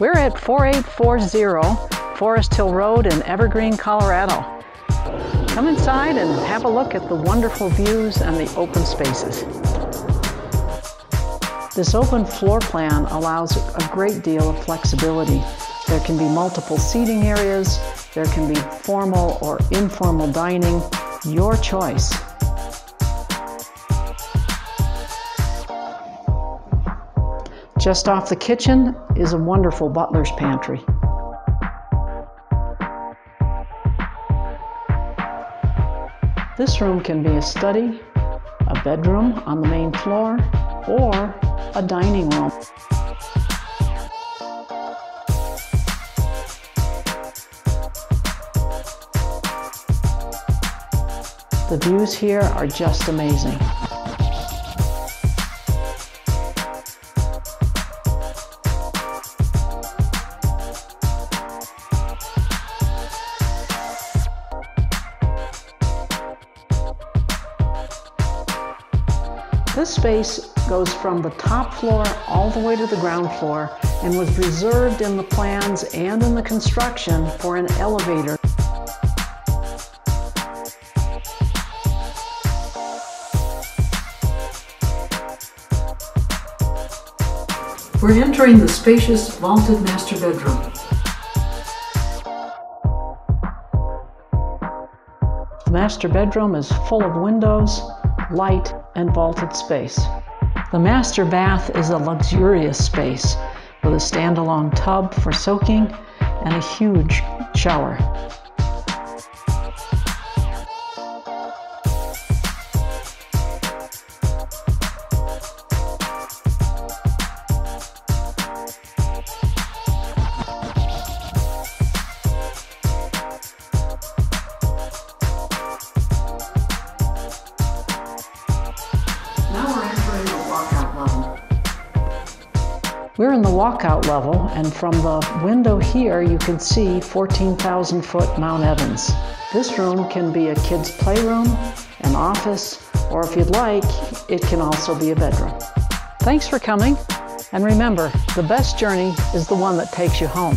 We're at 4840 Forest Hill Road in Evergreen, Colorado. Come inside and have a look at the wonderful views and the open spaces. This open floor plan allows a great deal of flexibility. There can be multiple seating areas, there can be formal or informal dining, your choice. Just off the kitchen is a wonderful butler's pantry. This room can be a study, a bedroom on the main floor, or a dining room. The views here are just amazing. This space goes from the top floor all the way to the ground floor and was reserved in the plans and in the construction for an elevator. We're entering the spacious vaulted master bedroom. The master bedroom is full of windows, light, and vaulted space. The master bath is a luxurious space with a standalone tub for soaking and a huge shower. We're in the walkout level, and from the window here, you can see 14,000 foot Mount Evans. This room can be a kid's playroom, an office, or if you'd like, it can also be a bedroom. Thanks for coming, and remember, the best journey is the one that takes you home.